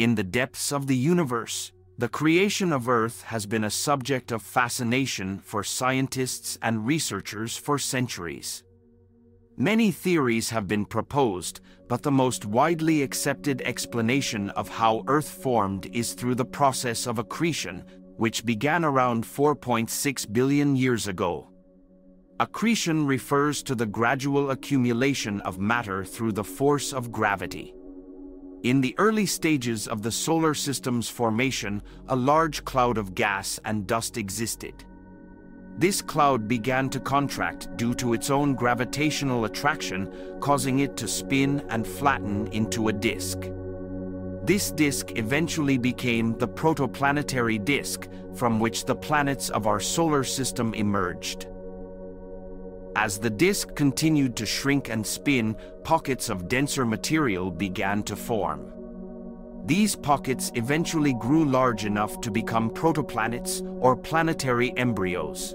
In the depths of the universe, the creation of Earth has been a subject of fascination for scientists and researchers for centuries. Many theories have been proposed, but the most widely accepted explanation of how Earth formed is through the process of accretion, which began around 4.6 billion years ago. Accretion refers to the gradual accumulation of matter through the force of gravity. In the early stages of the solar system's formation, a large cloud of gas and dust existed. This cloud began to contract due to its own gravitational attraction, causing it to spin and flatten into a disk. This disk eventually became the protoplanetary disk from which the planets of our solar system emerged. As the disk continued to shrink and spin, pockets of denser material began to form. These pockets eventually grew large enough to become protoplanets or planetary embryos.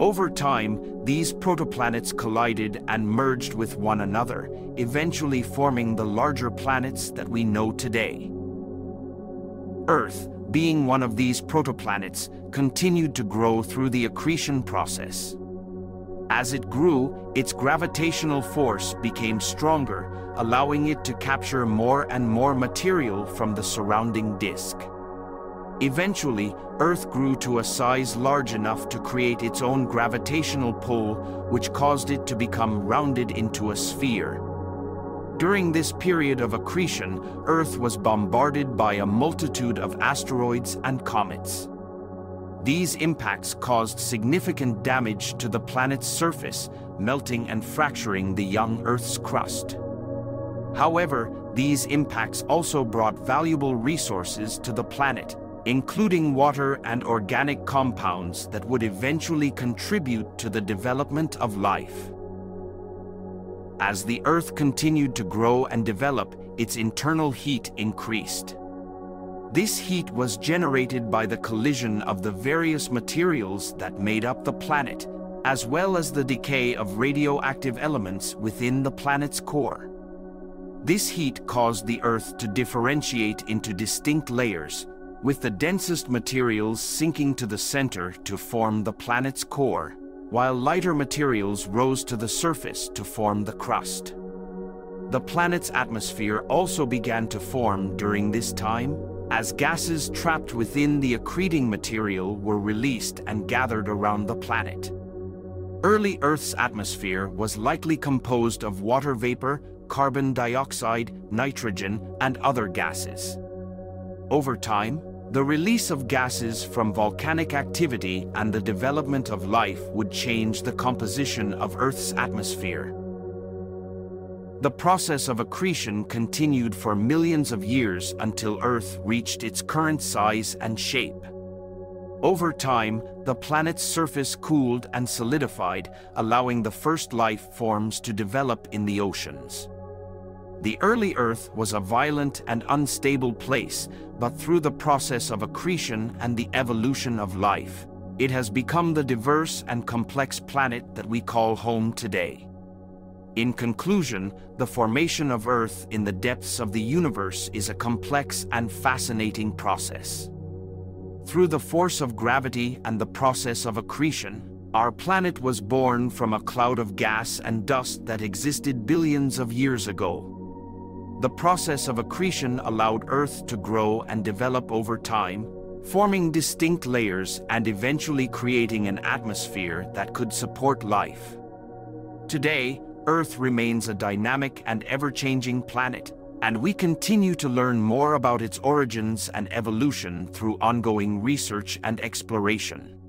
Over time, these protoplanets collided and merged with one another, eventually forming the larger planets that we know today. Earth, being one of these protoplanets, continued to grow through the accretion process. As it grew, its gravitational force became stronger, allowing it to capture more and more material from the surrounding disk. Eventually, Earth grew to a size large enough to create its own gravitational pull, which caused it to become rounded into a sphere. During this period of accretion, Earth was bombarded by a multitude of asteroids and comets. These impacts caused significant damage to the planet's surface, melting and fracturing the young Earth's crust. However, these impacts also brought valuable resources to the planet, including water and organic compounds that would eventually contribute to the development of life. As the Earth continued to grow and develop, its internal heat increased. This heat was generated by the collision of the various materials that made up the planet, as well as the decay of radioactive elements within the planet's core. This heat caused the Earth to differentiate into distinct layers, with the densest materials sinking to the center to form the planet's core, while lighter materials rose to the surface to form the crust. The planet's atmosphere also began to form during this time, as gases trapped within the accreting material were released and gathered around the planet. Early Earth's atmosphere was likely composed of water vapor, carbon dioxide, nitrogen, and other gases. Over time, the release of gases from volcanic activity and the development of life would change the composition of Earth's atmosphere. The process of accretion continued for millions of years until Earth reached its current size and shape. Over time, the planet's surface cooled and solidified, allowing the first life forms to develop in the oceans. The early Earth was a violent and unstable place, but through the process of accretion and the evolution of life, it has become the diverse and complex planet that we call home today. In conclusion, the formation of Earth in the depths of the universe is a complex and fascinating process. Through the force of gravity and the process of accretion, our planet was born from a cloud of gas and dust that existed billions of years ago. The process of accretion allowed Earth to grow and develop over time, forming distinct layers and eventually creating an atmosphere that could support life. Today, Earth remains a dynamic and ever-changing planet, and we continue to learn more about its origins and evolution through ongoing research and exploration.